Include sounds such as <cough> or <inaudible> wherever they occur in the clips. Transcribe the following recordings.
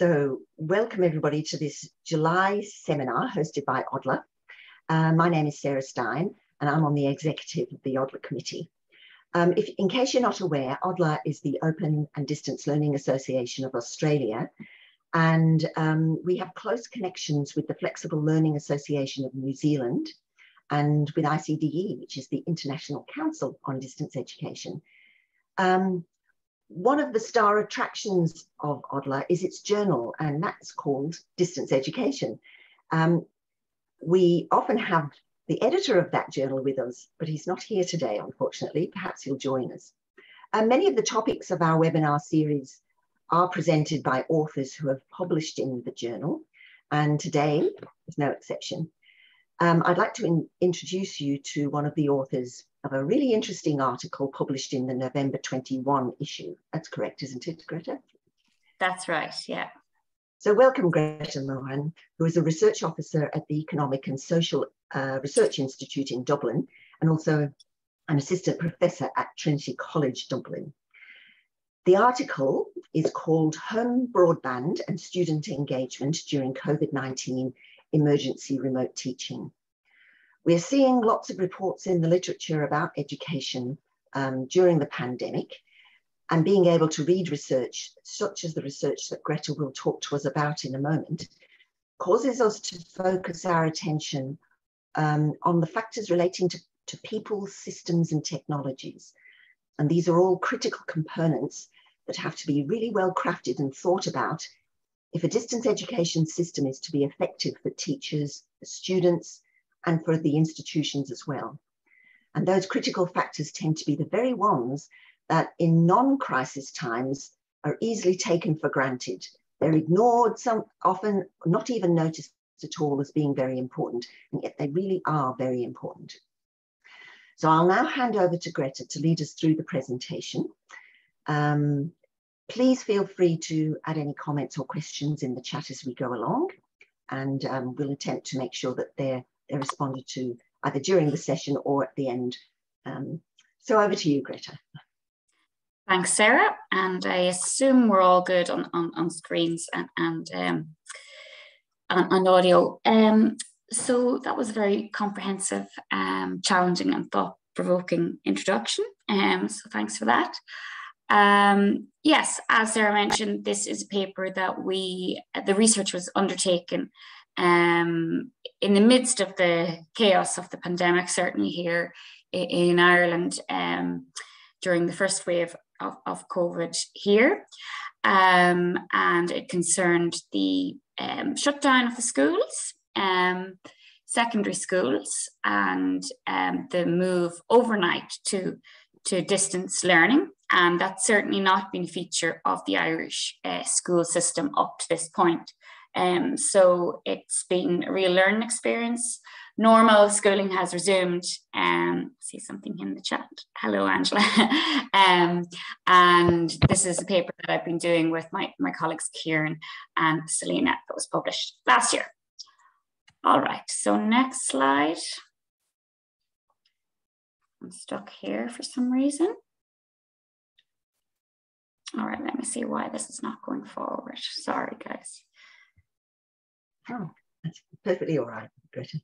So welcome everybody to this July seminar hosted by ODLAA. Uh, my name is Sarah Stein and I'm on the executive of the ODLAA committee. Um, if, in case you're not aware, ODLAA is the Open and Distance Learning Association of Australia and um, we have close connections with the Flexible Learning Association of New Zealand and with ICDE, which is the International Council on Distance Education. Um, one of the star attractions of ODLAA is its journal, and that's called Distance Education. Um, we often have the editor of that journal with us, but he's not here today, unfortunately. Perhaps he'll join us. Uh, many of the topics of our webinar series are presented by authors who have published in the journal, and today is no exception. Um, I'd like to in introduce you to one of the authors of a really interesting article published in the November 21 issue. That's correct, isn't it, Gretta? That's right, yeah. So welcome Gretta Mohan, who is a research officer at the Economic and Social uh, Research Institute in Dublin, and also an assistant professor at Trinity College Dublin. The article is called Home Broadband and Student Engagement During COVID-19 Emergency Remote Teaching. We're seeing lots of reports in the literature about education um, during the pandemic and being able to read research, such as the research that Gretta will talk to us about in a moment, causes us to focus our attention um, on the factors relating to, to people, systems, and technologies. And these are all critical components that have to be really well crafted and thought about if a distance education system is to be effective for teachers, students, and for the institutions as well. And those critical factors tend to be the very ones that in non-crisis times are easily taken for granted. They're ignored, some often not even noticed at all as being very important, and yet they really are very important. So I'll now hand over to Gretta to lead us through the presentation. Um, please feel free to add any comments or questions in the chat as we go along, and um, we'll attempt to make sure that they're they responded to either during the session or at the end. Um, so over to you, Gretta. Thanks, Sarah. And I assume we're all good on, on, on screens and, and um, on, on, audio. Um, so that was a very comprehensive, um, challenging and thought-provoking introduction. Um, so thanks for that. Um, yes, as Sarah mentioned, this is a paper that we, the research was undertaken um, in the midst of the chaos of the pandemic, certainly here in Ireland um, during the first wave of, of COVID here. Um, and it concerned the um, shutdown of the schools, um, secondary schools, and um, the move overnight to, to distance learning. And that's certainly not been a feature of the Irish uh, school system up to this point. Um, so it's been a real learning experience. Normal schooling has resumed. Um, see something in the chat. Hello, Angela. <laughs> um, and this is a paper that I've been doing with my, my colleagues Ciarán and Selina that was published last year. All right, so next slide. I'm stuck here for some reason. All right, let me see why this is not going forward. Sorry, guys. Oh, that's perfectly all right, Gretta.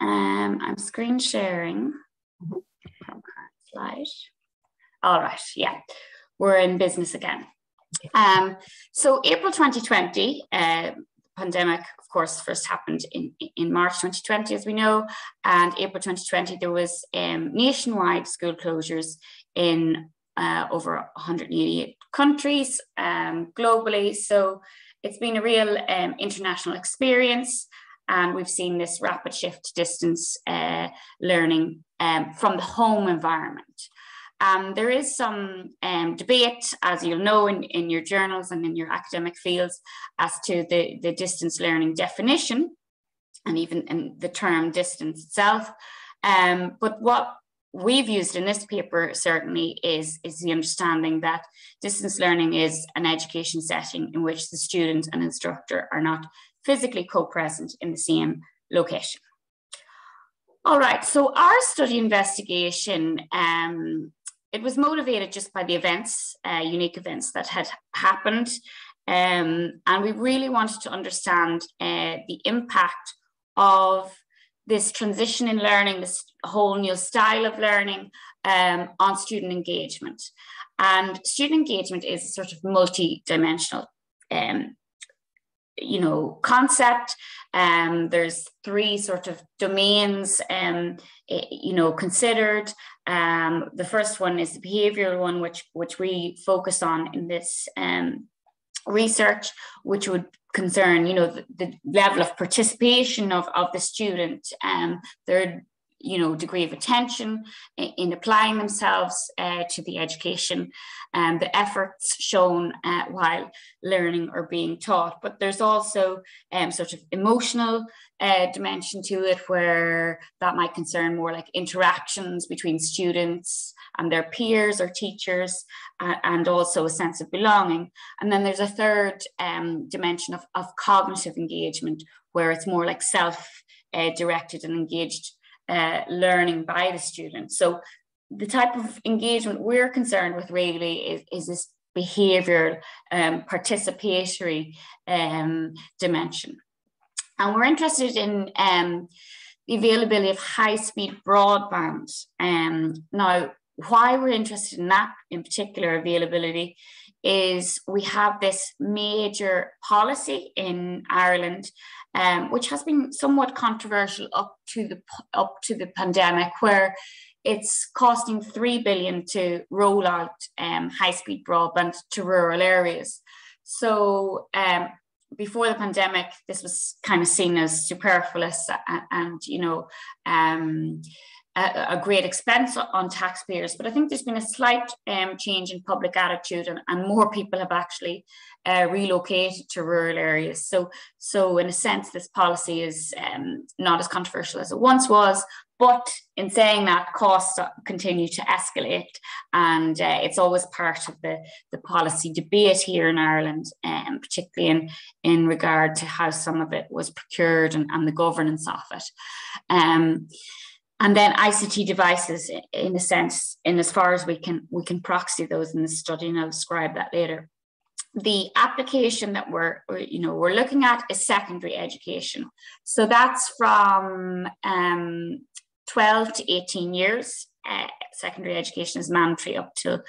Um, I'm screen sharing mm-hmm. from slide. All right, yeah, we're in business again. Um, so April 2020, uh, pandemic, of course, first happened in, in March 2020, as we know, and April 2020, there was um, nationwide school closures in uh, over 188 countries um, globally. So it's been a real um, international experience. And we've seen this rapid shift to distance uh, learning um, from the home environment. Um, there is some um, debate, as you'll know in, in your journals and in your academic fields, as to the, the distance learning definition and even in the term distance itself. Um, but what we've used in this paper certainly is, is the understanding that distance learning is an education setting in which the student and instructor are not physically co-present in the same location. All right, so our study investigation, um, it was motivated just by the events, uh, unique events that had happened Um, and we really wanted to understand uh, the impact of this transition in learning, this whole new style of learning um, on student engagement. And student engagement is a sort of multi-dimensional. Um, you know, concept. Um, there's three sort of domains, um, you know, considered. Um, the first one is the behavioural one, which which we focus on in this um, research, which would concern, you know, the, the, level of participation of, of the student, um, their you know, degree of attention in, applying themselves uh, to the education and the efforts shown uh, while learning or being taught. But there's also um, sort of emotional uh, dimension to it where that might concern more like interactions between students and their peers or teachers and also a sense of belonging. And then there's a third um, dimension of, of cognitive engagement where it's more like self uh, directed and engaged uh, learning by the students. So the type of engagement we're concerned with really is, is this behavioural um, participatory um, dimension. And we're interested in um, the availability of high-speed broadband. Um, now, why we're interested in that in particular availability is we have this major policy in Ireland um, which has been somewhat controversial up to the up to the pandemic, where it's costing three billion to roll out um, high-speed broadband to rural areas. So um, before the pandemic, this was kind of seen as superfluous and, and you know um, a, a, great expense on taxpayers. But I think there's been a slight um, change in public attitude, and, and more people have actually uh, relocated to rural areas. So, so in a sense, this policy is um, not as controversial as it once was. But in saying that, costs continue to escalate, and uh, it's always part of the, the policy debate here in Ireland, um, particularly in, in regard to how some of it was procured and, and the governance of it. Um, and then ICT devices, in a sense, in as far as we can we can proxy those in the study, and I'll describe that later. The application that we're you know we're looking at is secondary education. So that's from um, 12 to 18 years. Uh, secondary education is mandatory up to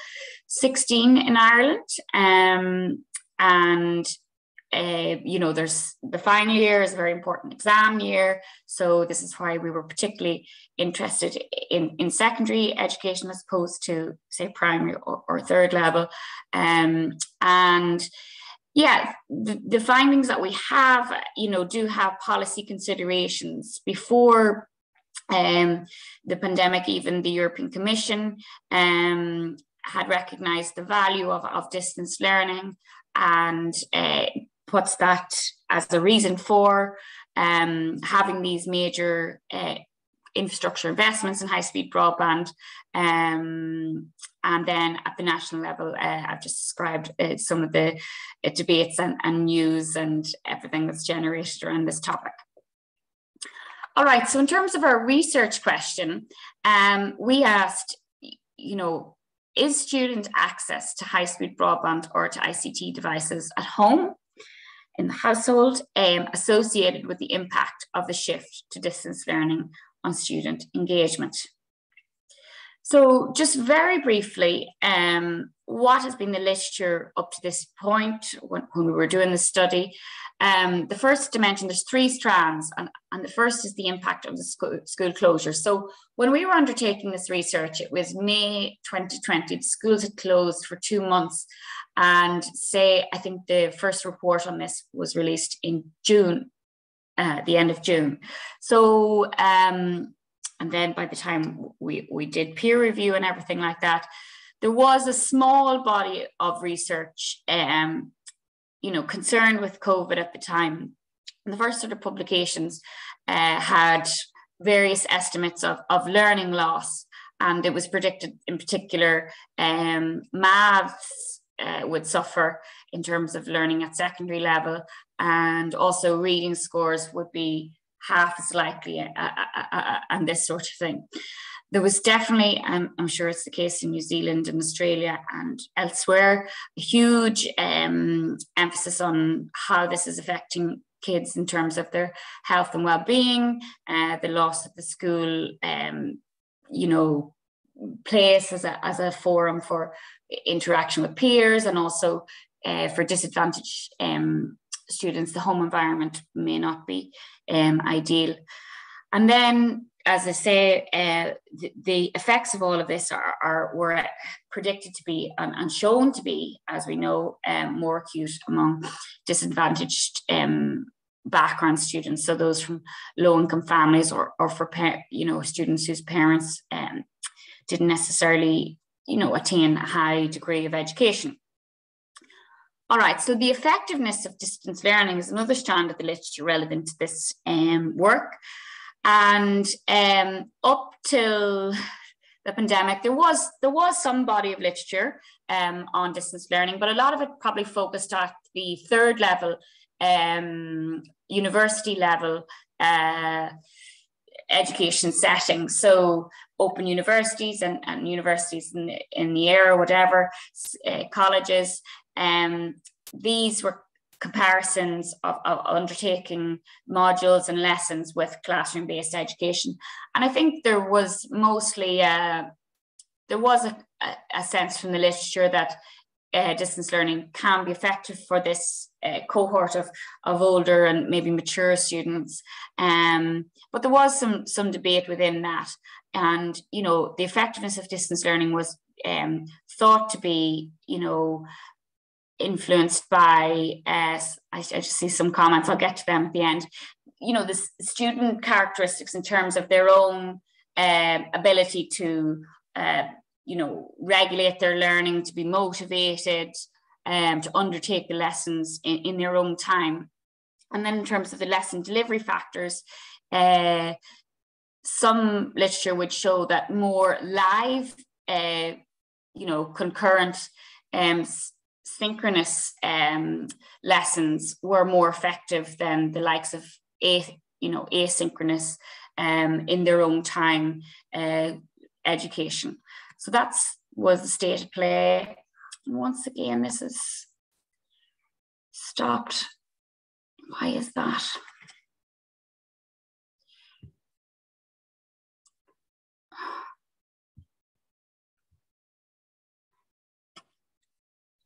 16 in ireland. Um, and uh, you know, there's the final year is a very important exam year. So this is why we were particularly interested in, in secondary education as opposed to say primary or, or third level. Um, and yeah, the, the, findings that we have, you know, do have policy considerations before um, the pandemic, even the European Commission um, had recognized the value of, of distance learning and uh, puts that as a reason for um, having these major uh, infrastructure investments in high speed broadband. Um, and then at the national level, uh, I've just described uh, some of the uh, debates and, and news and everything that's generated around this topic. All right, so in terms of our research question, um, we asked, you know, is student access to high speed broadband or to ICT devices at home in the household um, associated with the impact of the shift to distance learning on student engagement. So just very briefly, um, what has been the literature up to this point when, when we were doing the study? Um, the first dimension, there's three strands, and, and the first is the impact of the school, school closure. So when we were undertaking this research, it was May 2020, the schools had closed for two months. And say, I think the first report on this was released in June, uh, the end of June. So, um, and then by the time we, we did peer review and everything like that, there was a small body of research um, you know, concerned with COVID at the time. And the first sort of publications uh, had various estimates of, of learning loss. And it was predicted, in particular, um, maths uh, would suffer in terms of learning at secondary level, and also reading scores would be half as likely uh, uh, uh, and this sort of thing. There was definitely, um, I'm sure it's the case in New Zealand and Australia and elsewhere, a huge um, emphasis on how this is affecting kids in terms of their health and well-being, uh, the loss of the school, um, you know, place as a, as a forum for interaction with peers and also uh, for disadvantaged um, students, the home environment may not be um, ideal. And then, as I say, uh, the, the, effects of all of this are, are were predicted to be and, and, shown to be, as we know, um, more acute among disadvantaged um, background students. So those from low-income families, or or for you know students whose parents um, didn't necessarily you know attain a high degree of education. All right, so the effectiveness of distance learning is another strand of the literature relevant to this um, work. And um, up till the pandemic, there was there was some body of literature um, on distance learning, but a lot of it probably focused at the third level, um, university level uh, education setting. So open universities and, and universities in, in the air or whatever, uh, colleges, um, these were comparisons of, of, undertaking modules and lessons with classroom based education. And I think there was mostly, uh, there was a, a, sense from the literature that uh, distance learning can be effective for this uh, cohort of, of older and maybe mature students. Um, but there was some, some debate within that. And, you know, the effectiveness of distance learning was um, thought to be, you know, influenced by, uh, I, I just see some comments, I'll get to them at the end, you know, the student characteristics in terms of their own uh, ability to, uh, you know, regulate their learning, to be motivated, um, to undertake the lessons in, in their own time. And then in terms of the lesson delivery factors, uh, some literature would show that more live, uh, you know, concurrent um, synchronous um, lessons were more effective than the likes of a, you know asynchronous um, in their own time uh, education. So that's was the state of play. And once again, this is stopped. Why is that?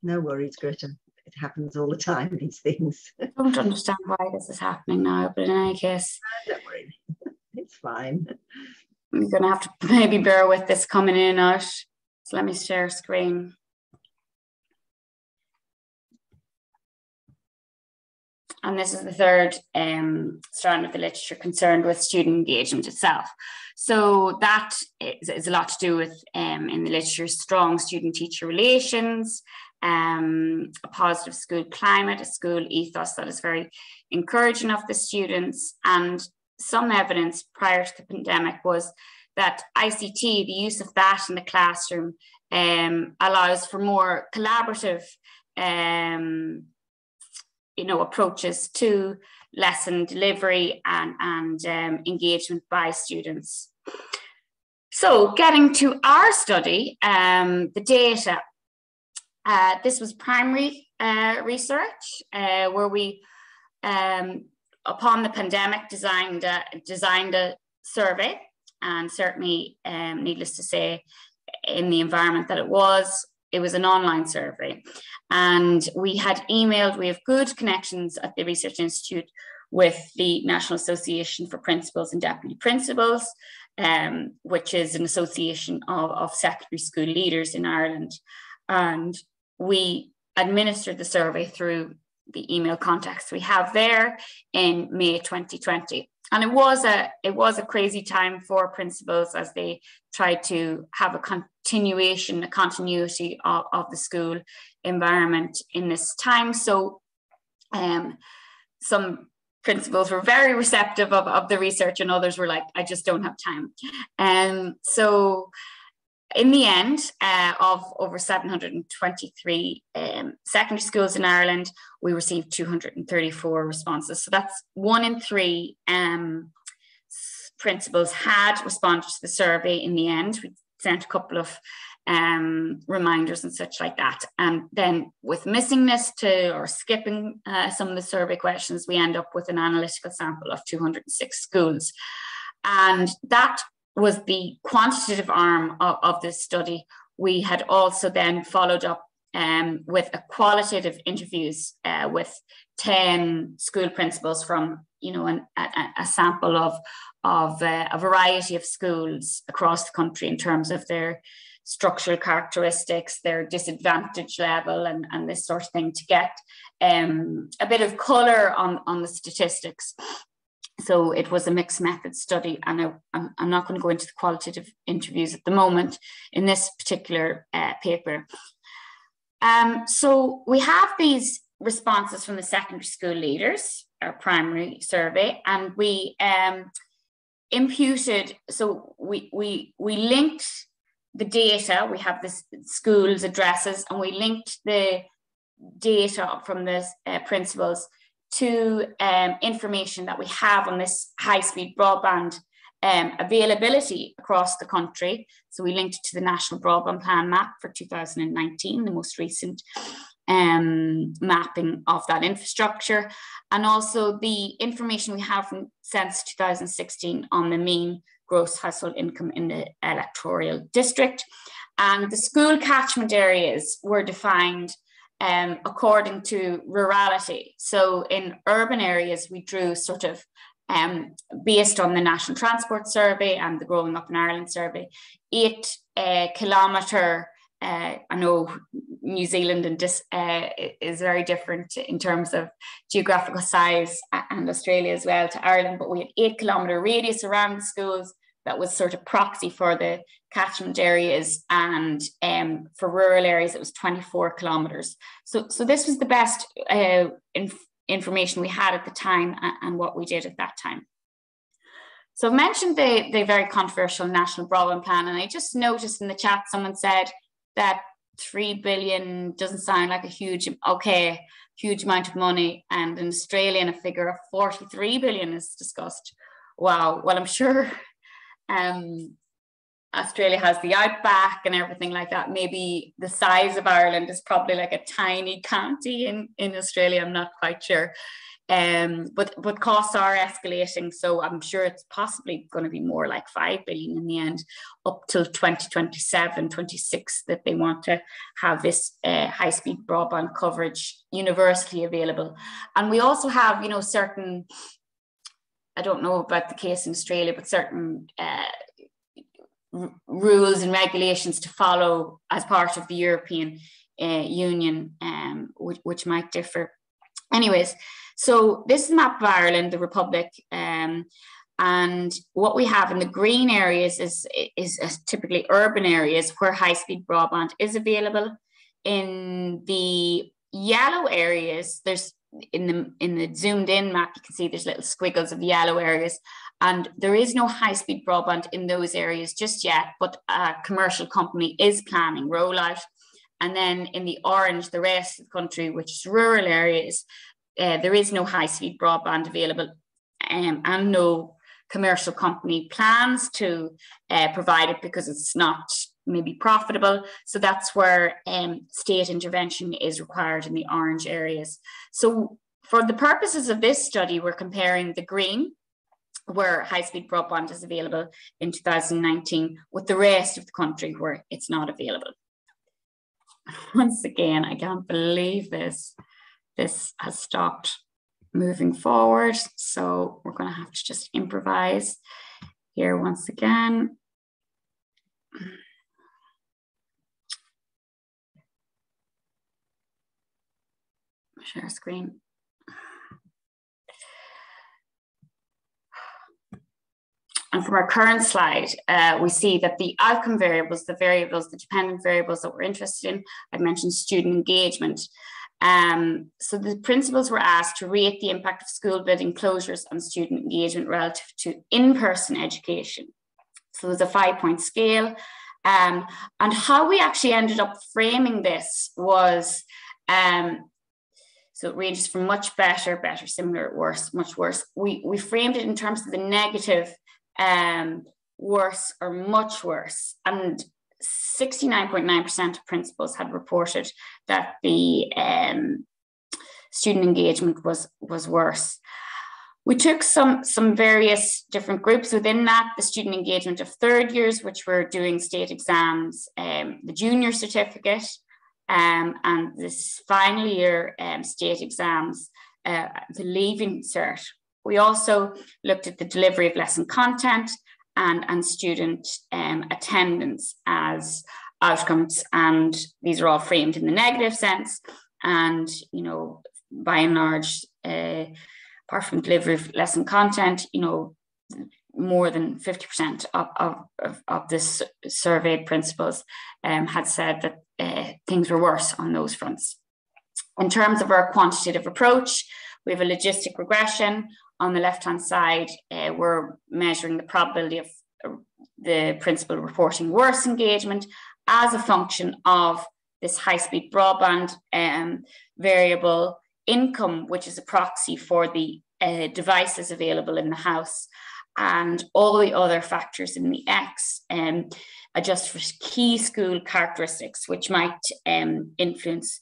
No worries, Gretta. It happens all the time, these things. <laughs> I don't understand why this is happening now, but in any case. Don't worry. <laughs> It's fine. I'm going to have to <laughs> maybe bear with this coming in and out. So let me share screen. And this is the third um, strand of the literature concerned with student engagement itself. So that is, is a lot to do with, um, in the literature, strong student-teacher relations, um, a positive school climate, a school ethos that is very encouraging of the students. And some evidence prior to the pandemic was that ICT, the use of that in the classroom, um, allows for more collaborative, um, you know, approaches to lesson delivery and, and um, engagement by students. So getting to our study, um, the data uh, this was primary uh, research uh, where we, um, upon the pandemic, designed a, designed a survey. And certainly, um, needless to say, in the environment that it was, it was an online survey. And we had emailed, we have good connections at the Research Institute with the National Association for Principals and Deputy Principals, um, which is an association of, of secondary school leaders in Ireland. And we administered the survey through the email contacts we have there in May 2020. And it was a it was a crazy time for principals as they tried to have a continuation, a continuity of, of the school environment in this time. So um, some principals were very receptive of, of the research and others were like, I just don't have time. And um, so in the end, uh, of over 723 um, secondary schools in Ireland, we received 234 responses. So that's one in three um, principals had responded to the survey in the end. We sent a couple of um, reminders and such like that. And then with missingness to or skipping uh, some of the survey questions, we end up with an analytical sample of 206 schools. And that was the quantitative arm of, of this study. We had also then followed up um, with a qualitative interviews uh, with 10 school principals from, you know, an, a, a, sample of, of uh, a variety of schools across the country in terms of their structural characteristics, their disadvantage level, and, and this sort of thing to get um, a bit of colour on, on the statistics so it was a mixed method study and I, am I'm not going to go into the qualitative interviews at the moment in this particular uh, paper. Um, so we have these responses from the secondary school leaders, our primary survey, and we um, imputed, so we, we, we linked the data, we have the schools addresses and we linked the data from the uh, principals to um, information that we have on this high speed broadband um, availability across the country. So we linked to the National Broadband Plan map for 2019, the most recent um, mapping of that infrastructure, and also the information we have from since 2016 on the mean gross household income in the electoral district. And the school catchment areas were defined um, according to rurality. So in urban areas, we drew sort of um, based on the National Transport Survey and the Growing Up in Ireland survey, eight uh, kilometre. Uh, I know New Zealand and dis, uh, is very different in terms of geographical size and Australia as well to Ireland, but we had eight kilometre radius around the schools that was sort of proxy for the catchment areas and um, for rural areas it was 24 kilometres. So, so this was the best uh, inf information we had at the time and, and, what we did at that time. So I've mentioned the, the very controversial National Broadband Plan and I just noticed in the chat someone said that 3 billion doesn't sound like a huge, okay, huge amount of money and in Australia a figure of 43 billion is discussed. Wow, well I'm sure um, Australia has the outback and everything like that. Maybe the size of Ireland is probably like a tiny county in, in Australia. I'm not quite sure. Um, but but costs are escalating, so I'm sure it's possibly going to be more like five billion in the end, up till 2027, 26 that they want to have this uh, high-speed broadband coverage universally available. And we also have, you know, certain I don't know about the case in Australia, but certain uh, rules and regulations to follow as part of the European uh, Union, um, which, which, might differ. Anyways, so this is the map of Ireland, the Republic. Um, and what we have in the green areas is, is, is typically urban areas where high speed broadband is available. In the yellow areas, there's in the in the zoomed in map, you can see there's little squiggles of yellow areas. And there is no high speed broadband in those areas just yet, but a commercial company is planning rollout. And then in the orange, the rest of the country, which is rural areas, uh, there is no high speed broadband available um, and no commercial company plans to uh, provide it because it's not maybe profitable. So that's where um, state intervention is required in the orange areas. So for the purposes of this study, we're comparing the green, where high-speed broadband is available in 2019, with the rest of the country where it's not available. <laughs> Once again, I can't believe this. This has stopped moving forward. So we're going to have to just improvise here once again. Share screen. And from our current slide, uh, we see that the outcome variables, the variables, the dependent variables that we're interested in, I mentioned student engagement. Um, so the principals were asked to rate the impact of school building closures on student engagement relative to in-person education. So there's a five-point scale. Um, and how we actually ended up framing this was um, so it ranges from much better, better, similar, worse, much worse. We, we framed it in terms of the negative, um, worse or much worse. And 69.9% of principals had reported that the um, student engagement was, was worse. We took some, some various different groups within that, the student engagement of third years, which were doing state exams, um, the junior certificate, um, and this final year um, state exams, uh, the Leaving Cert. We also looked at the delivery of lesson content and, and student um, attendance as outcomes, and these are all framed in the negative sense. And, you know, by and large, uh, apart from delivery of lesson content, you know, more than 50% of, of, of, of this surveyed principals um, had said that uh, things were worse on those fronts. In terms of our quantitative approach, we have a logistic regression. On the left-hand side, uh, we're measuring the probability of uh, the principal reporting worse engagement as a function of this high-speed broadband um, variable income, which is a proxy for the uh, devices available in the house, and all the other factors in the X. Um, adjust for key school characteristics which might um, influence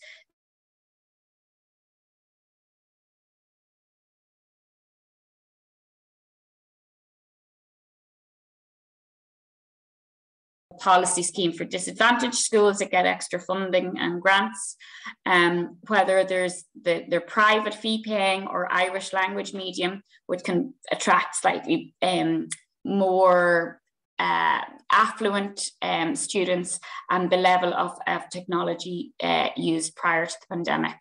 policy scheme for disadvantaged schools that get extra funding and grants, um, whether there's the, their private fee paying or Irish language medium, which can attract slightly um, more uh, affluent um, students and the level of, of technology uh, used prior to the pandemic.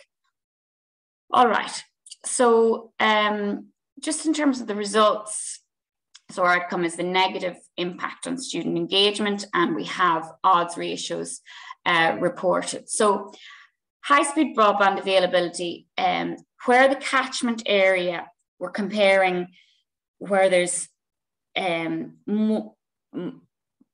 All right, so um, just in terms of the results, so our outcome is the negative impact on student engagement and we have odds ratios uh, reported. So high-speed broadband availability, um, where the catchment area, we're comparing where there's um,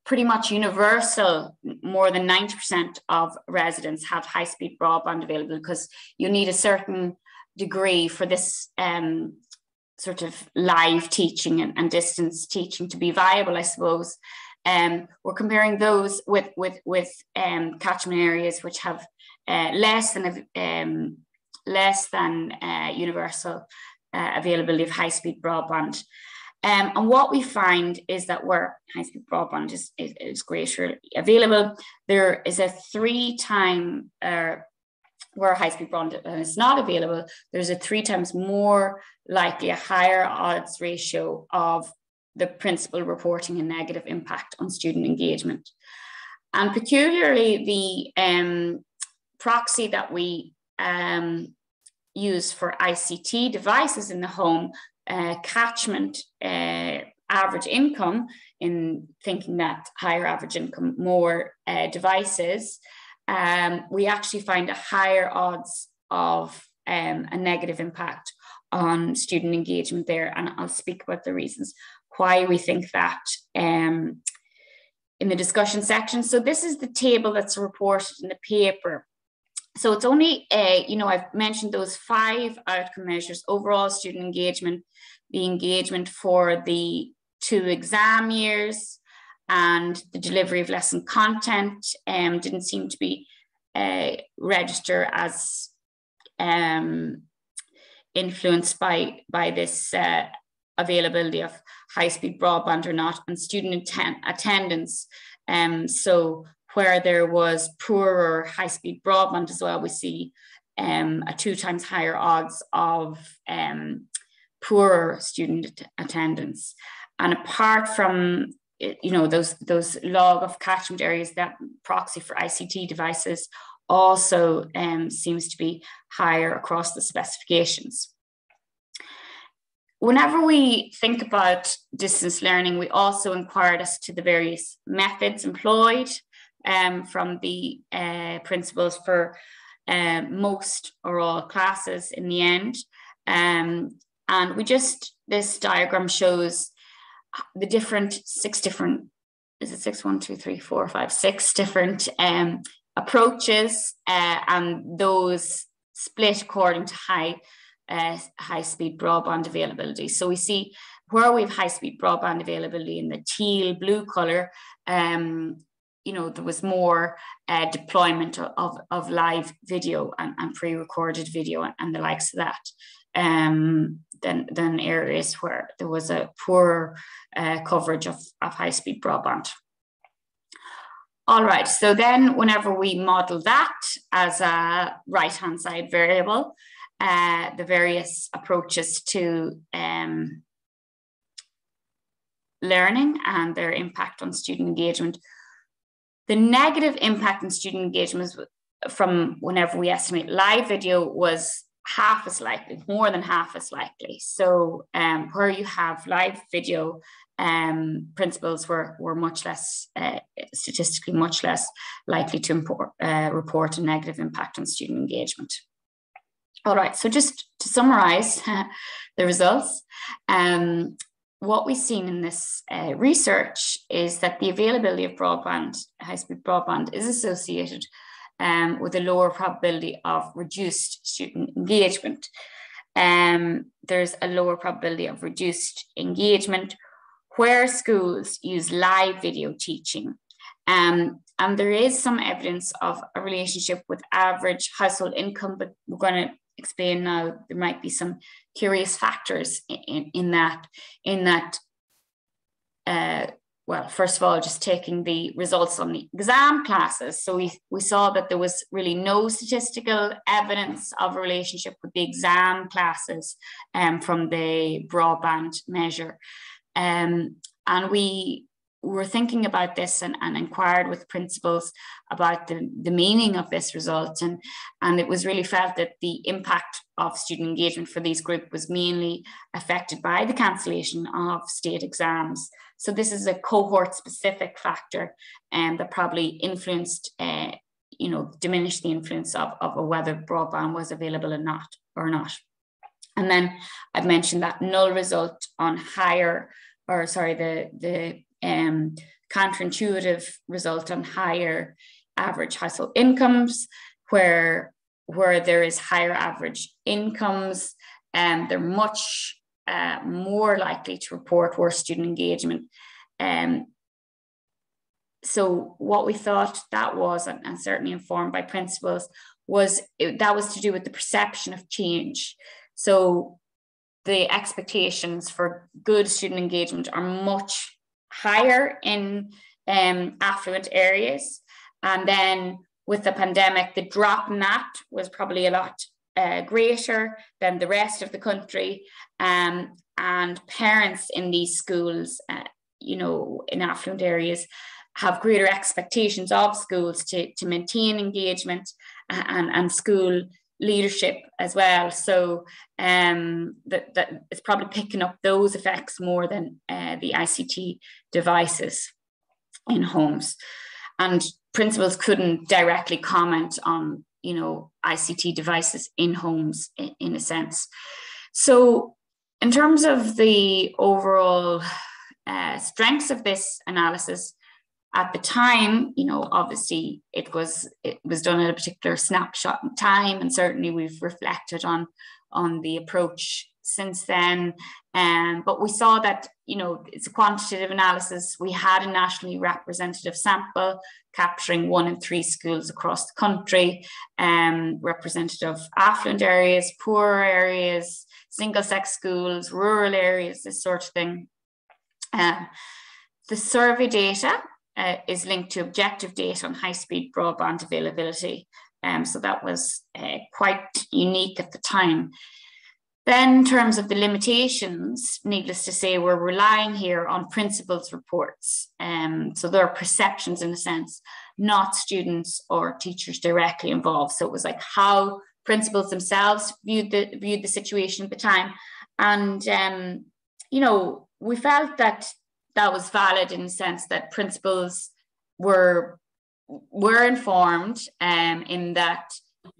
pretty much universal, more than 90% of residents have high speed broadband available because you need a certain degree for this um, sort of live teaching and, and, distance teaching to be viable, I suppose. Um, we're comparing those with with with um, catchment areas which have uh, less than um, less than uh, universal uh, availability of high speed broadband. Um, and what we find is that where high-speed broadband is, is, is greater available, there is a three time, uh, where high-speed broadband is not available, there's a three times more likely, a higher odds ratio of the principal reporting a negative impact on student engagement. And peculiarly, the um, proxy that we um, use for ICT devices in the home uh, catchment uh, average income in thinking that higher average income, more uh, devices, um, we actually find a higher odds of um, a negative impact on student engagement there. And I'll speak about the reasons why we think that um, in the discussion section. So this is the table that's reported in the paper. So it's only, a, you know, I've mentioned those five outcome measures, overall student engagement, the engagement for the two exam years, and the delivery of lesson content um, didn't seem to be uh, register as um, influenced by, by this uh, availability of high-speed broadband or not, and student atten attendance. Um, so where there was poorer high-speed broadband as well, we see um, a two times higher odds of um, poorer student attendance. And apart from you know those those log of catchment areas that proxy for ICT devices also um, seems to be higher across the specifications. Whenever we think about distance learning, we also inquired as to the various methods employed um, from the uh, principals for uh, most or all classes in the end. Um, and we just, this diagram shows the different, six different is it six, one, two, three, four, five, six different um, approaches, uh, and those split according to high uh, high speed broadband availability. So we see where we have high speed broadband availability in the teal blue color, um, you know, there was more uh, deployment of, of live video and, and pre-recorded video and, and, the likes of that um, than, than areas where there was a poor uh, coverage of, of high-speed broadband. All right, so then whenever we model that as a right-hand side variable, uh, the various approaches to um, learning and their impact on student engagement, the negative impact on student engagement from whenever we estimate live video was half as likely, more than half as likely. So um, where you have live video, um, principals were, were much less, uh, statistically much less likely to import, uh, report a negative impact on student engagement. All right, so just to summarize <laughs> the results, um, what we've seen in this uh, research is that the availability of broadband, high-speed broadband, is associated um, with a lower probability of reduced student engagement. Um, there's a lower probability of reduced engagement where schools use live video teaching. Um, and there is some evidence of a relationship with average household income, but we're going to explain now there might be some curious factors in, in that in that uh, well first of all just taking the results on the exam classes. So we, we saw that there was really no statistical evidence of a relationship with the exam classes um, from the broadband measure. Um, and we were thinking about this and, and inquired with principals about the, the meaning of this result. And, and it was really felt that the impact of student engagement for these groups was mainly affected by the cancellation of state exams. So this is a cohort specific factor and um, that probably influenced, uh, you know, diminished the influence of, of whether broadband was available or not, or not. And then I've mentioned that null result on higher, or sorry, the, the um, counterintuitive result on higher average household incomes, where where there is higher average incomes, and um, they're much uh, more likely to report worse student engagement. Um, so what we thought that was, and, and certainly informed by principals, was it, that was to do with the perception of change. So the expectations for good student engagement are much higher in um, affluent areas. And then with the pandemic, the drop in that was probably a lot uh, greater than the rest of the country. Um, and parents in these schools, uh, you know, in affluent areas, have greater expectations of schools to, to maintain engagement and, and school leadership as well. So um, that, that it's probably picking up those effects more than uh, the ICT devices in homes. And principals couldn't directly comment on, you know, ICT devices in homes in, in a sense. So in terms of the overall uh, strengths of this analysis, at the time, you know, obviously it was it was done at a particular snapshot in time, and certainly we've reflected on on the approach since then. Um, but we saw that, you know, it's a quantitative analysis. We had a nationally representative sample capturing one in three schools across the country, um, representative affluent areas, poor areas, single sex schools, rural areas, this sort of thing. Uh, the survey data uh, is linked to objective data on high speed broadband availability. Um, so that was uh, quite unique at the time. Then, in terms of the limitations, needless to say, we're relying here on principals' reports. Um, so there are perceptions in a sense, not students or teachers directly involved. So it was like how principals themselves viewed the viewed the situation at the time, and um, you know we felt that that was valid in the sense that principals were were informed um, in that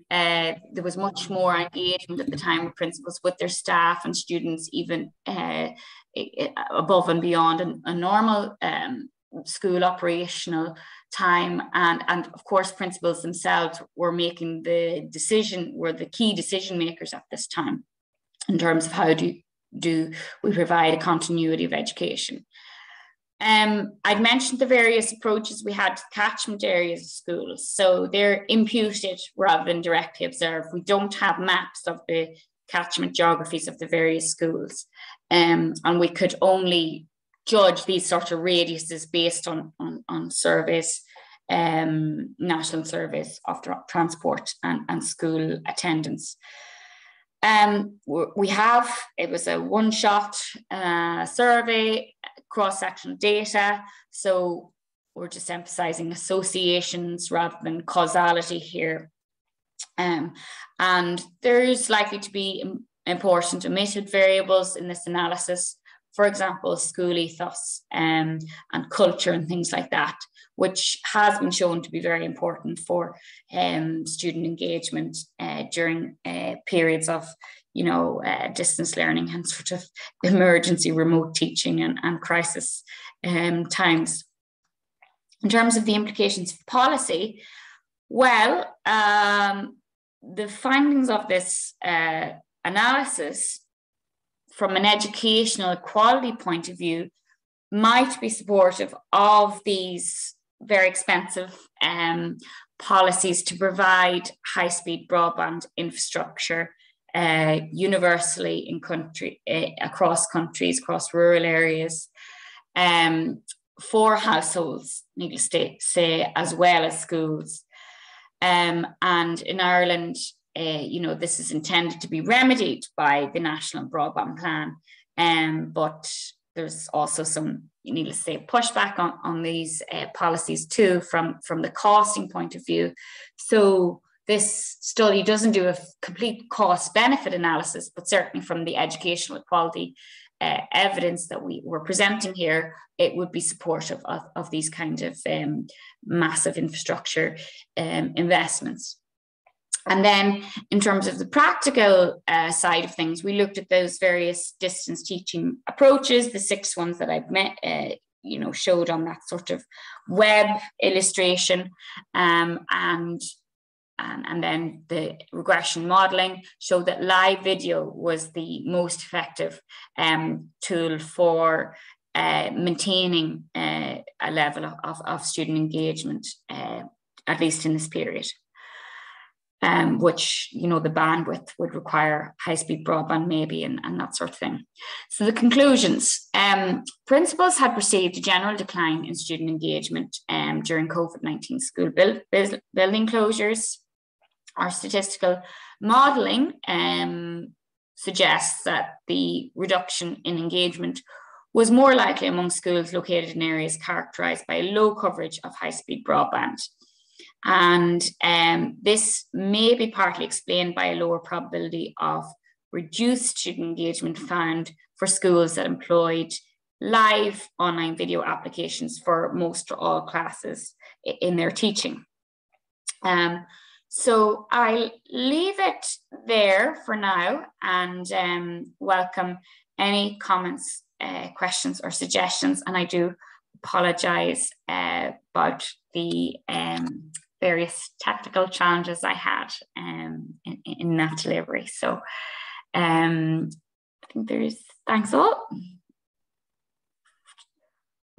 uh, there was much more engagement at the time with principals with their staff and students even uh, above and beyond a, a normal um, school operational time. And and of course principals themselves were making the decision were the key decision makers at this time in terms of how do do we provide a continuity of education um, I'd mentioned the various approaches we had to catchment areas of schools. So they're imputed rather than directly observed. We don't have maps of the catchment geographies of the various schools. Um, and we could only judge these sort of radiuses based on, on, on surveys, um, national surveys of transport and, and school attendance. Um, we have, it was a one shot uh, survey, cross sectional data. So we're just emphasizing associations rather than causality here. Um, and there's likely to be important omitted variables in this analysis for example, school ethos um, and culture and things like that, which has been shown to be very important for um, student engagement uh, during uh, periods of, you know, uh, distance learning and sort of emergency remote teaching and, and crisis um, times. In terms of the implications of policy, well, um, the findings of this uh, analysis from an educational equality point of view, might be supportive of these very expensive um, policies to provide high speed broadband infrastructure uh, universally in country uh, across countries, across rural areas, um, for households, needless to say, as well as schools. Um, and in Ireland, uh, you know, this is intended to be remedied by the National Broadband Plan. Um, but there's also some, needless to say, pushback on, on these uh, policies too from, from the costing point of view. So this study doesn't do a complete cost benefit analysis, but certainly from the educational equality uh, evidence that we were presenting here, it would be supportive of, of these kind of um, massive infrastructure um, investments. And then, in terms of the practical uh, side of things, we looked at those various distance teaching approaches, the six ones that I've met, uh, you know, showed on that sort of web illustration, um, and, and and then the regression modeling showed that live video was the most effective um, tool for uh, maintaining uh, a level of, of, student engagement, uh, at least in this period um, which you know the bandwidth would require high-speed broadband maybe and, and that sort of thing. So the conclusions. Um, principals had perceived a general decline in student engagement um, during COVID-19 school build, build, building closures. Our statistical modelling um, suggests that the reduction in engagement was more likely among schools located in areas characterised by low coverage of high-speed broadband. And um, this may be partly explained by a lower probability of reduced student engagement found for schools that employed live online video applications for most or all classes in their teaching. Um, so I'll leave it there for now and um, welcome any comments, uh, questions, or suggestions. And I do apologize uh, about the um, various tactical challenges I had um, in, in that delivery. So um, I think there's thanks all.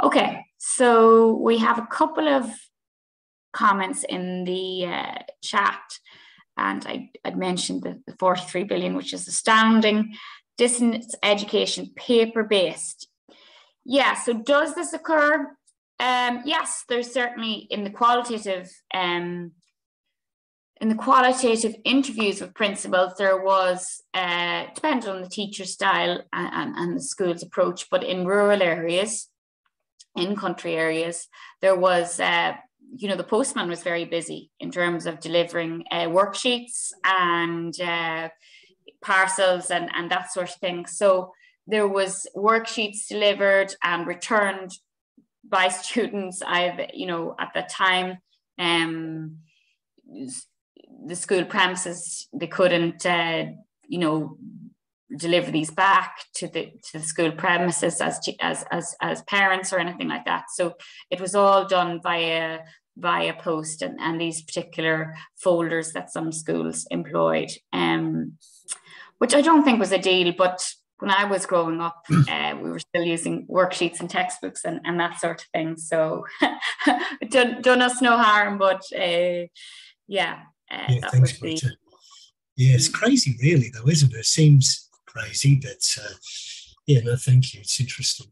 Okay, so we have a couple of comments in the uh, chat, and I, would mentioned the, the 43 billion, which is astounding. Distance education, paper based. Yeah, so does this occur um, yes, there's certainly in the qualitative um, in the qualitative interviews with principals, there was, uh, depended on the teacher style and, and, and, the school's approach, but in rural areas, in country areas, there was, uh, you know, the postman was very busy in terms of delivering uh, worksheets and uh, parcels and, and that sort of thing. So there was worksheets delivered and returned by students. I've, you know, at the time, um, the school premises, they couldn't, uh, you know, deliver these back to the to the school premises as as as as parents or anything like that. So it was all done via via post and, and these particular folders that some schools employed, um, which I don't think was a deal, but when I was growing up, <clears throat> uh, we were still using worksheets and textbooks and, and that sort of thing. So <laughs> done, done us no harm, but uh, yeah. Uh, yeah, thanks, the, Yeah, it's mm. crazy, really, though, isn't it? It seems crazy, but uh, yeah, no, thank you. It's interesting.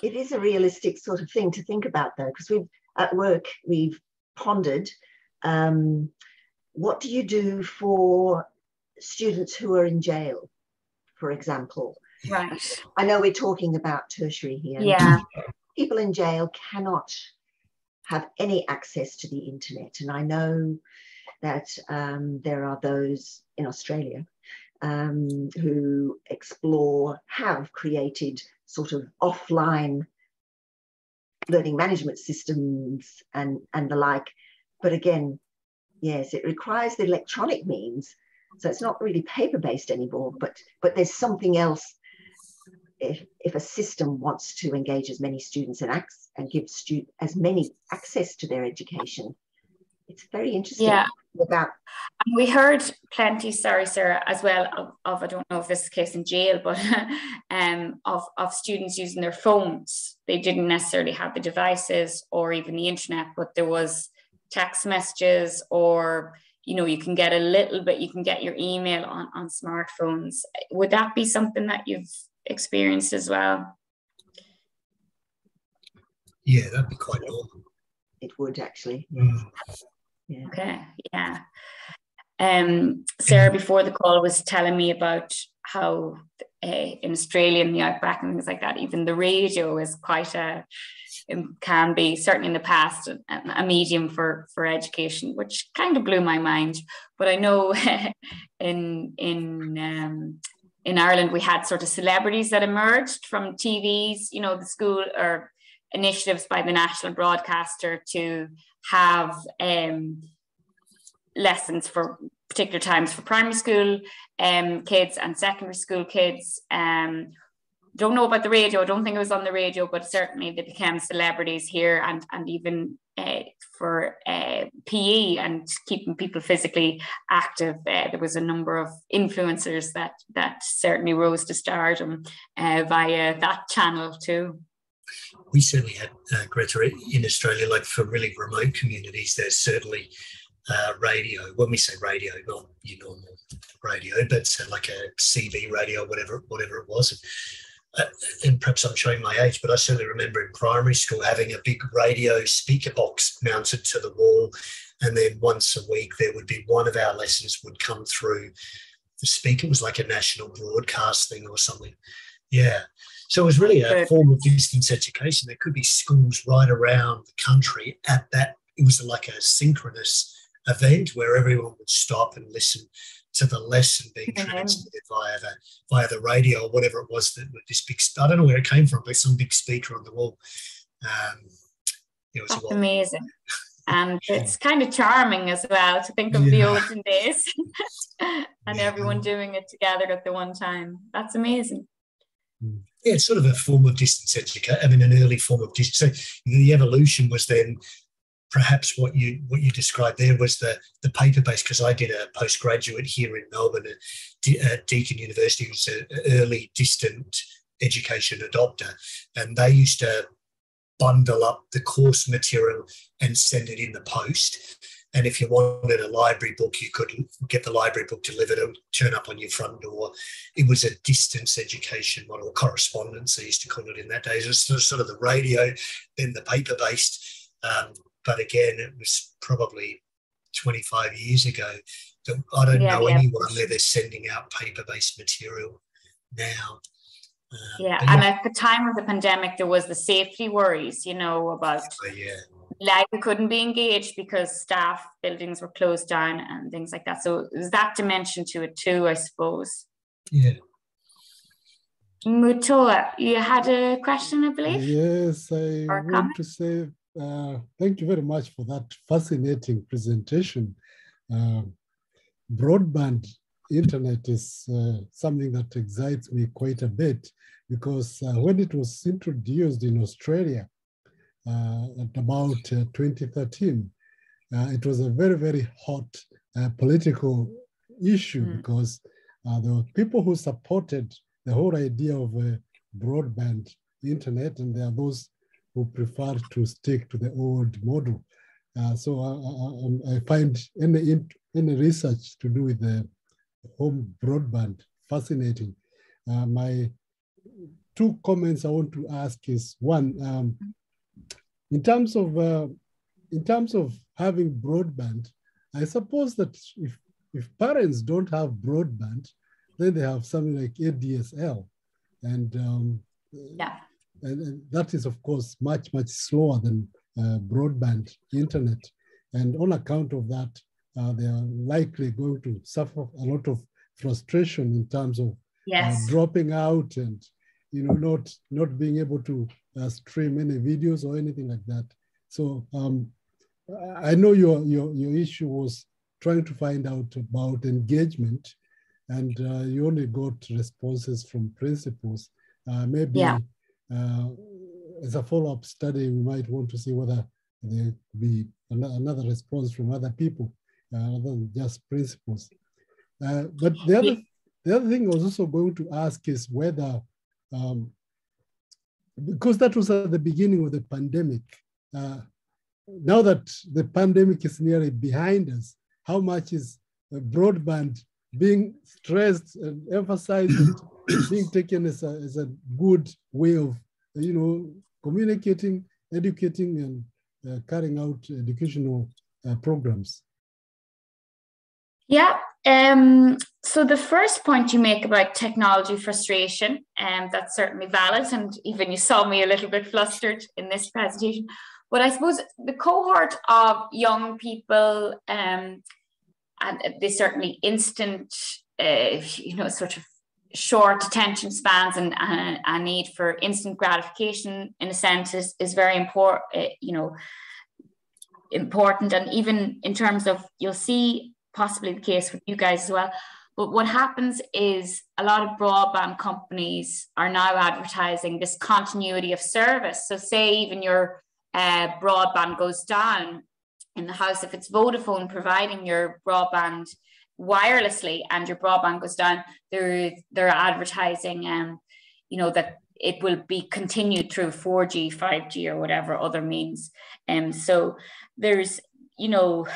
It is a realistic sort of thing to think about, though, because we've at work we've pondered um, what do you do for students who are in jail, for example. Right. I know we're talking about tertiary here. Yeah. People in jail cannot have any access to the internet, and I know that um, there are those in Australia um, who explore, have created sort of offline learning management systems and, and the like. But again, yes, it requires the electronic means. So it's not really paper based anymore, but, but there's something else. If, if a system wants to engage as many students and, ac- and give stu- as many access to their education, it's very interesting. Yeah. About and we heard plenty, sorry, Sarah, as well of, of I don't know if this is the case in jail, but <laughs> um of, of students using their phones. They didn't necessarily have the devices or even the internet, but there was text messages or you know you can get a little bit you can get your email on on smartphones would that be something that you've experienced as well yeah that'd be quite normal it would actually mm. Yeah. Okay. Yeah. Um, Sarah before the call was telling me about how uh, in Australia in the outback and things like that, even the radio is quite a can be certainly in the past a, a medium for for education, which kind of blew my mind. But I know <laughs> in in um, in Ireland we had sort of celebrities that emerged from TVs, you know, the school or initiatives by the national broadcaster to have um, lessons for particular times for primary school um, kids and secondary school kids. Um, don't know about the radio. I don't think it was on the radio, but certainly they became celebrities here, and and even uh, for uh, PE and keeping people physically active. Uh, there was a number of influencers that that certainly rose to stardom uh, via that channel too we certainly had uh, Gretta in Australia, like for really remote communities, there's certainly uh, radio. When we say radio, not your normal radio, but uh, like a CB radio, whatever, whatever it was. Uh, and perhaps I'm showing my age, but I certainly remember in primary school having a big radio speaker box mounted to the wall, and then once a week there would be one of our lessons would come through. The speaker was like a national broadcast thing or something. Yeah. So it was really a form of distance education. There could be schools right around the country at that. It was like a synchronous event where everyone would stop and listen to the lesson being transmitted via the via the radio or whatever it was that this big. I don't know where it came from, but some big speaker on the wall. Um, it was That's amazing. and <laughs> it's kind of charming as well to think of yeah. the olden days <laughs> and yeah. everyone doing it together at the one time. That's amazing. Mm yeah, sort of a form of distance education. I mean, an early form of distance. So the evolution was then perhaps what you what you described there was the the paper based because I did a postgraduate here in Melbourne at Deakin University, was an early distant education adopter, and they used to bundle up the course material and send it in the post. And if you wanted a library book, you could get the library book delivered and turn up on your front door. It was a distance education model, correspondence, they used to call it in that day. It was sort of the radio, then the paper based. Um, but again, it was probably 25 years ago. that I don't yeah, know yeah. anyone where they're sending out paper based material now. Uh, yeah, and yeah. at the time of the pandemic, there was the safety worries, you know, about yeah like couldn't be engaged because staff buildings were closed down and things like that. So there's that dimension to it too, I suppose. Yeah. Mutoa, you had a question, I believe? Yes, I or want to say uh, thank you very much for that fascinating presentation. Uh, broadband internet is uh, something that excites me quite a bit because uh, when it was introduced in Australia uh, at about 2013, it was a very, very hot political issue mm. because there were people who supported the whole idea of a broadband internet, and there are those who prefer to stick to the old model. Uh, so I, I, I, find any, any research to do with the home broadband fascinating. Uh, my two comments I want to ask is one, um, in terms of uh, in terms of having broadband, I suppose that if if parents don't have broadband, then they have something like ADSL, and um, yeah, and, that is of course much much slower than uh, broadband internet, and on account of that, uh, they are likely going to suffer a lot of frustration in terms of uh, yes. uh, dropping out and you know not not being able to uh, stream any videos or anything like that. So um, I know your your your issue was trying to find out about engagement, and uh, you only got responses from principals. Uh, maybe yeah. Uh, as a follow-up study, we might want to see whether there could be another response from other people uh, other than just principals. Uh, but the other, the other thing I was also going to ask is whether, um, because that was at the beginning of the pandemic, uh, now that the pandemic is nearly behind us, how much is broadband being stressed and emphasized, <laughs> <clears throat> being taken as a, as a good way of, you know, communicating, educating, and uh, carrying out educational uh, programs? Yeah, um, so the first point you make about technology frustration, and um, that's certainly valid, and even you saw me a little bit flustered in this presentation. But I suppose the cohort of young people, um, and they certainly instant, uh, you know, sort of short attention spans and a need for instant gratification, in a sense, is, is very important. Uh, you know, important, and even in terms of you'll see possibly the case with you guys as well. But what happens is a lot of broadband companies are now advertising this continuity of service. So, say even your uh, broadband goes down in the house, if it's Vodafone providing your broadband wirelessly and your broadband goes down, they're they're advertising, um, you know, that it will be continued through 4G, 5G, or whatever other means. And um, so there's, you know,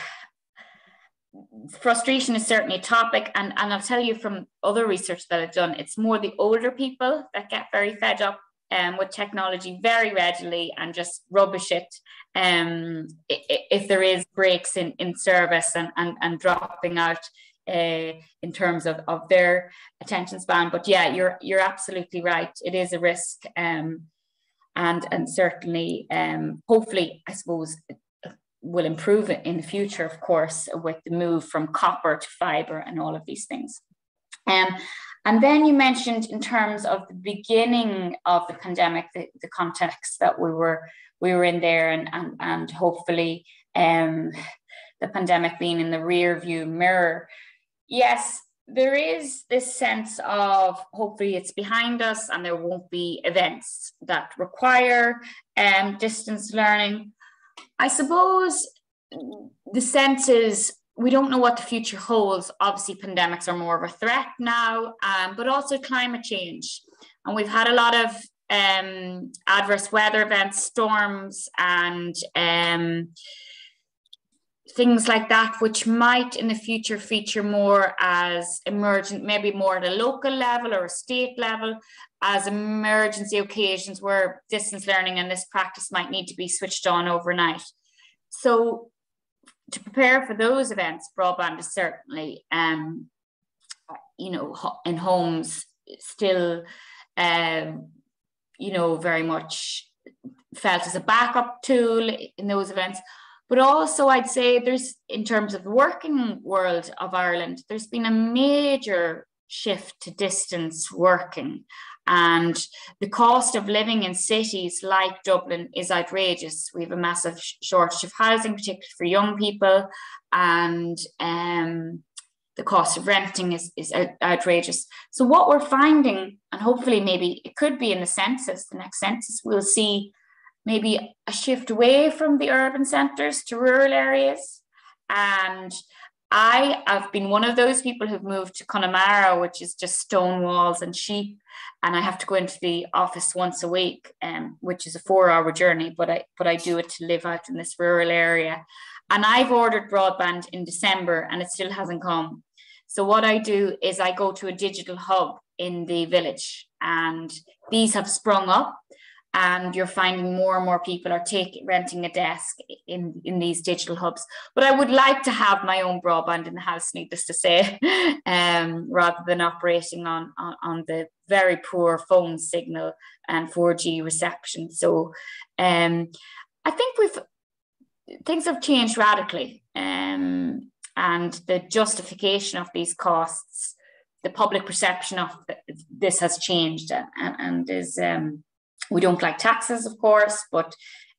frustration is certainly a topic and, and I'll tell you from other research that I've done, it's more the older people that get very fed up um, with technology very readily and just rubbish it um, if there is breaks in, in service and, and, and dropping out uh, in terms of, of their attention span. But yeah, you're you're absolutely right. It is a risk. Um, and, and certainly, um, hopefully, I suppose will improve in the future, of course, with the move from copper to fiber and all of these things. Um, and then you mentioned in terms of the beginning of the pandemic, the, the context that we were we were in there, and and, and hopefully um, the pandemic being in the rear view mirror. Yes, there is this sense of hopefully it's behind us and there won't be events that require um, distance learning. I suppose the sense is we don't know what the future holds. Obviously, pandemics are more of a threat now, um, but also climate change. And we've had a lot of um, adverse weather events, storms, and um, things like that, which might in the future feature more as emergent, maybe more at a local level or a state level, as emergency occasions where distance learning and this practice might need to be switched on overnight. So to prepare for those events, broadband is certainly, um, you know, in homes still, um, you know, very much felt as a backup tool in those events. But also, I'd say there's, in terms of the working world of Ireland, there's been a major shift to distance working. And the cost of living in cities like Dublin is outrageous. We have a massive shortage of housing, particularly for young people. And um, the cost of renting is, is outrageous. So what we're finding, and hopefully maybe it could be in the census, the next census, we'll see maybe a shift away from the urban centres to rural areas. And I have been one of those people who've moved to Connemara, which is just stone walls and sheep, and I have to go into the office once a week, um, which is a four-hour journey. But I but I do it to live out in this rural area, and I've ordered broadband in December, and it still hasn't come. So what I do is I go to a digital hub in the village, and these have sprung up and you're finding more and more people are taking renting a desk in in these digital hubs. But i would like to have my own broadband in the house needless to say <laughs> um, rather than operating on, on, on the very poor phone signal and 4g reception. So um, i think we've things have changed radically um, and the justification of these costs the public perception of this has changed and, and is um, we don't like taxes, of course, but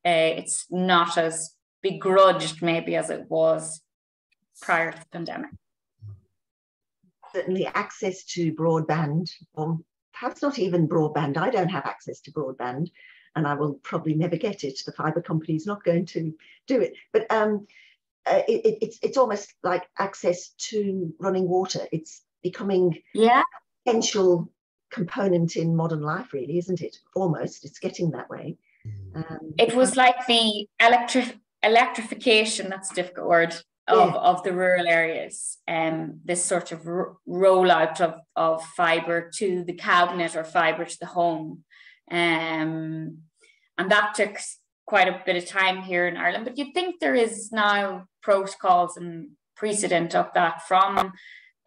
uh, it's not as begrudged maybe as it was prior to the pandemic. Certainly, access to broadband, or perhaps not even broadband. I don't have access to broadband, and I will probably never get it. The fibre company is not going to do it. But um, uh, it, it's it's almost like access to running water. It's becoming yeah essential component in modern life, really, isn't it? Almost, it's getting that way. Mm. Um, it was like the electric electrification. That's a difficult word. Of, yeah. of the rural areas, um, this sort of r- rollout of, of fibre to the cabinet or fibre to the home. Um, and that took quite a bit of time here in Ireland. But you'd think there is now protocols and precedent of that from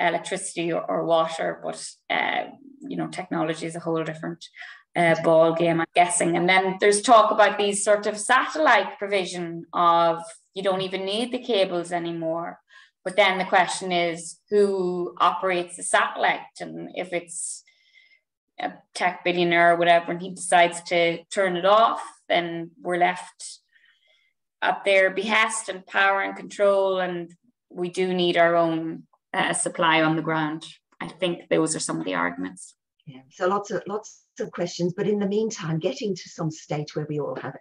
electricity or, or water, but uh, you know, technology is a whole different uh, ball game, I'm guessing. And then there's talk about these sort of satellite provision of you don't even need the cables anymore. But then the question is who operates the satellite, and if it's a tech billionaire or whatever, and he decides to turn it off, then we're left at their behest and power and control, and we do need our own uh, supply on the ground. I think those are some of the arguments. Yeah, so lots of lots of questions, but in the meantime, getting to some state where we all have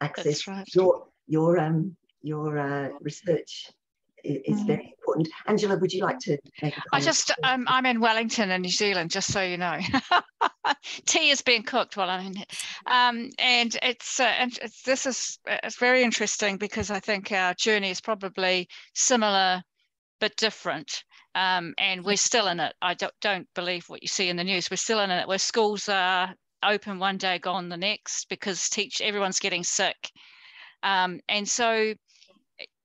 access. Right. Your your um your uh, research is mm. very important. Angela, would you like to make a comment? I just, um, I'm in Wellington in New Zealand, just so you know. <laughs> Tea is being cooked while I'm in here. Um, and it's, uh, and it's, this is it's very interesting because I think our journey is probably similar but different. Um, and we're still in it. I don't, don't believe what you see in the news. We're still in it, where schools are open one day, gone the next, because teach everyone's getting sick. Um, and so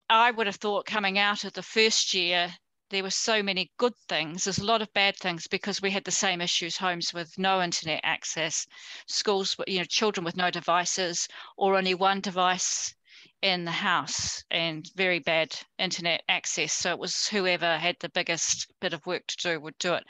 I would have thought coming out of the first year, there were so many good things. There's a lot of bad things because we had the same issues, homes with no internet access, schools, you know, children with no devices or only one device in the house and very bad internet access. So it was whoever had the biggest bit of work to do would do it.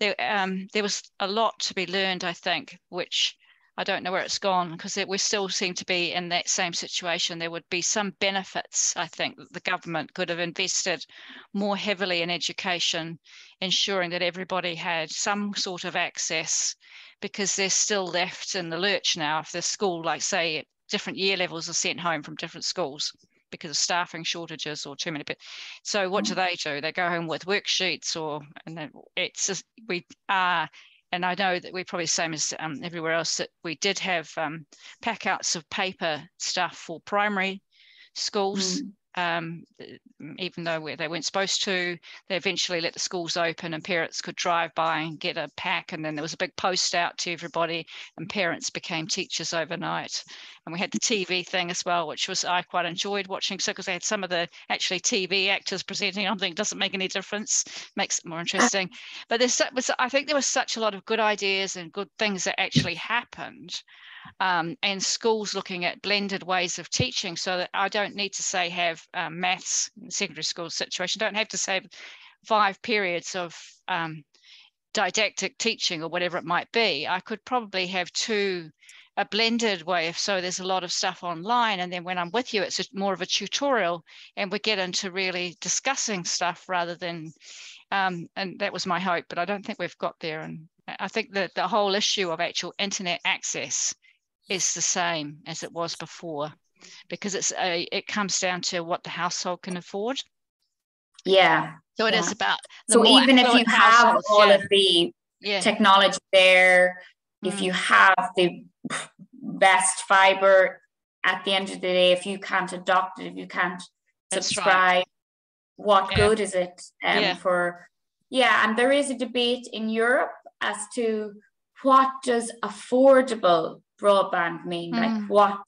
There, um, there was a lot to be learned, I think, which I don't know where it's gone because we still seem to be in that same situation. There would be some benefits, I think, that the government could have invested more heavily in education, ensuring that everybody had some sort of access because they're still left in the lurch now. If the school, like say, different year levels are sent home from different schools because of staffing shortages or too many people. So what do mm. they do? They go home with worksheets or and then it's just, we are and I know that we're probably the same as um, everywhere else that we did have um, packouts of paper stuff for primary schools. Mm um, even though they weren't supposed to. They eventually let the schools open and parents could drive by and get a pack. And then there was a big post out to everybody, and parents became teachers overnight. And we had the TV thing as well, which was I quite enjoyed watching. So because they had some of the actually TV actors presenting, I think doesn't make any difference, makes it more interesting. But there's was I think there was such a lot of good ideas and good things that actually happened um, and schools looking at blended ways of teaching so that I don't need to say have um, maths secondary school situation, don't have to say five periods of um, didactic teaching or whatever it might be. I could probably have two a blended way of so there's a lot of stuff online and then when i'm with you it's more of a tutorial and we get into really discussing stuff rather than Um, and that was my hope, but I don't think we've got there. And I think that the whole issue of actual internet access is the same as it was before, because it's a, it comes down to what the household can afford. Yeah. So it yeah. is about. So even if you have all yeah. of the yeah. technology there, Mm. if you have the best fiber, at the end of the day, if you can't adopt it, if you can't subscribe, right. what good is it um, for? Yeah, and there is a debate in Europe as to what does affordable broadband mean, like Mm. what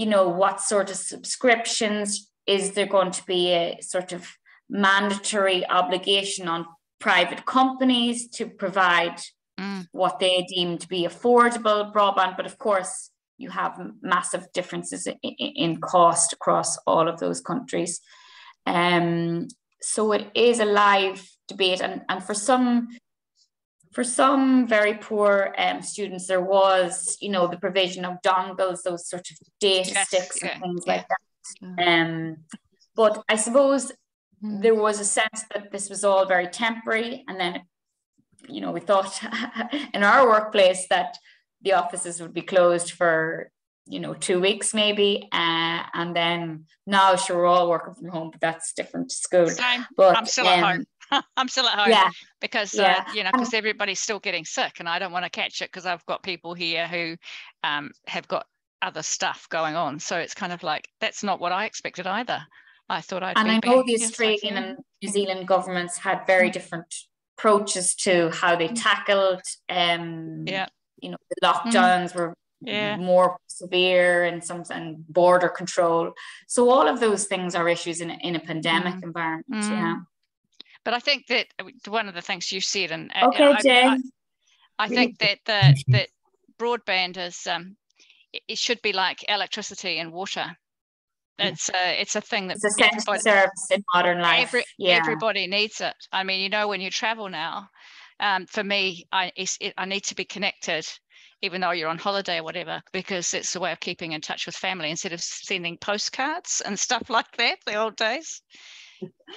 you know what sort of subscriptions is there going to be a sort of mandatory obligation on private companies to provide Mm. what they deem to be affordable broadband but of course you have massive differences in, in cost across all of those countries um, so it is a live debate and, and for some for some very poor um, students there was you know the provision of dongles those sort of data Yes, sticks yeah, and things yeah. like that um, but i suppose Mm. there was a sense that this was all very temporary and then you know we thought <laughs> in our workplace that the offices would be closed for you know two weeks maybe uh, and then now sure we're all working from home but that's different to school Same. but I'm still at um, home. <laughs> I'm still at home yeah because Yeah. uh, you know because everybody's still getting sick, and I don't want to catch it because I've got people here who um, have got other stuff going on. So it's kind of like that's not what I expected either. I thought I'd and I know the Australian and New Zealand governments had very different approaches to how they tackled um Yeah. you know the lockdowns were Yeah. more severe and some and border control so all of those things are issues in a, in a pandemic Mm. environment Mm. yeah But I think that uh, one of the things you said, and uh, okay I, Jane. I, I think that the that broadband is um, it, should be like electricity and water. It's a it's a thing that essential everybody, service in modern life. Every, yeah. everybody needs it. I mean, you know, when you travel now, um, for me, I it, I need to be connected, even though you're on holiday or whatever, because it's a way of keeping in touch with family instead of sending postcards and stuff <laughs> like that the old days,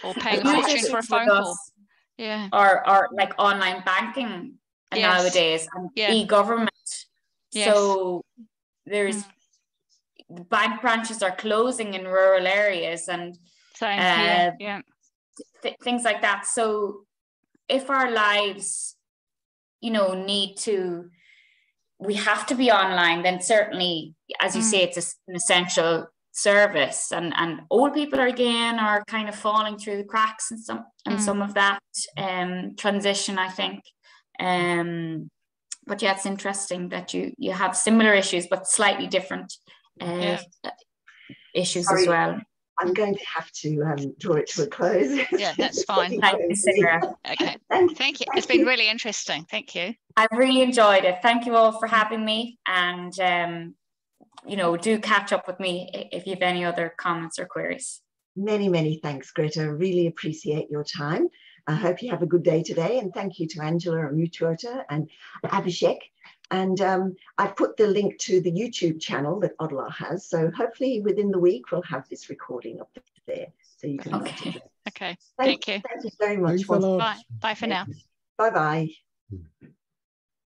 or paying a fortune for a phone call. Yeah, Or are like online banking Yes. nowadays and Yeah. e-government Yes. so there's Mm. the bank branches are closing in rural areas and same here. Uh, Yeah, th- things like that so if our lives you know need to we have to be online then certainly as you Mm. say it's an essential service and and old people are again are kind of falling through the cracks and some and Mm. some of that um transition i think um but yeah it's interesting that you you have similar issues but slightly different uh, Yeah. issues Sorry. as well I'm going to have to um, draw it to a close. Yeah, that's <laughs> fine. thank you sarah okay. <laughs> Thank Thank you. Thank It's been really interesting. Thank you. I've really enjoyed it. Thank you all for having me. And, um, you know, do catch up with me if you have any other comments or queries. Many, many thanks, Gretta. Really appreciate your time. I hope you have a good day today. And thank you to Angela and Mutuota and Abhishek. And um, I've put the link to the YouTube channel that ODLAA has. So hopefully within the week, we'll have this recording up there. So you can watch Okay. it. Okay. Thank, Thank you. thank you very much. Thanks. Bye. Bye for now. Bye bye.